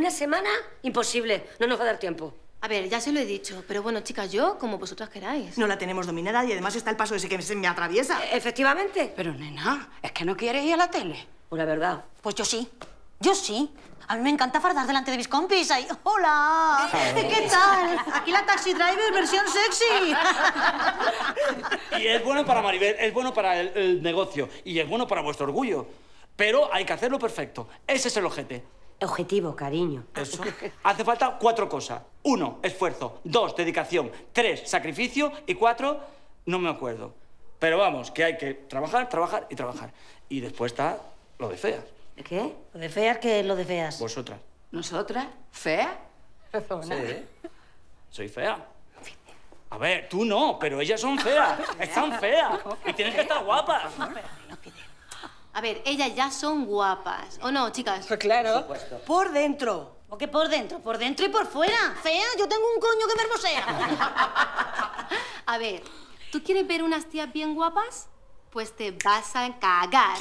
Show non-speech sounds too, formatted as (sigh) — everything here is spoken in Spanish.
¿Una semana? Imposible. No nos va a dar tiempo. A ver, ya se lo he dicho, pero bueno, chicas, yo como vosotras queráis. No la tenemos dominada y además está el paso ese que se me atraviesa. E- Efectivamente. Pero, nena, ¿es que no quieres ir a la tele? Pues la verdad. Pues yo sí. Yo sí. A mí me encanta fardar delante de mis compis. Ahí. ¡Hola! ¿Qué tal? Aquí la Taxi Driver versión sexy. Y es bueno para Maribel, es bueno para el, el negocio y es bueno para vuestro orgullo. Pero hay que hacerlo perfecto. Ese es el ojete. Objetivo, cariño. Eso. Hace falta cuatro cosas. Uno, esfuerzo. Dos, dedicación. Tres, sacrificio. Y cuatro, no me acuerdo. Pero vamos, que hay que trabajar, trabajar y trabajar. Y después está lo de feas. ¿De qué? Lo de feas que lo de feas. Vosotras. ¿Nosotras? ¿Fea? Sí. Soy fea. A ver, tú no, pero ellas son feas. (laughs) Están feas. Y tienes que estar guapas. A ver, ellas ya son guapas. ¿O no, chicas? Pues claro. Por dentro. ¿O qué por dentro? Por dentro y por fuera. Fea, yo tengo un coño que me hermosea. A ver, ¿tú quieres ver unas tías bien guapas? Pues te vas a cagar.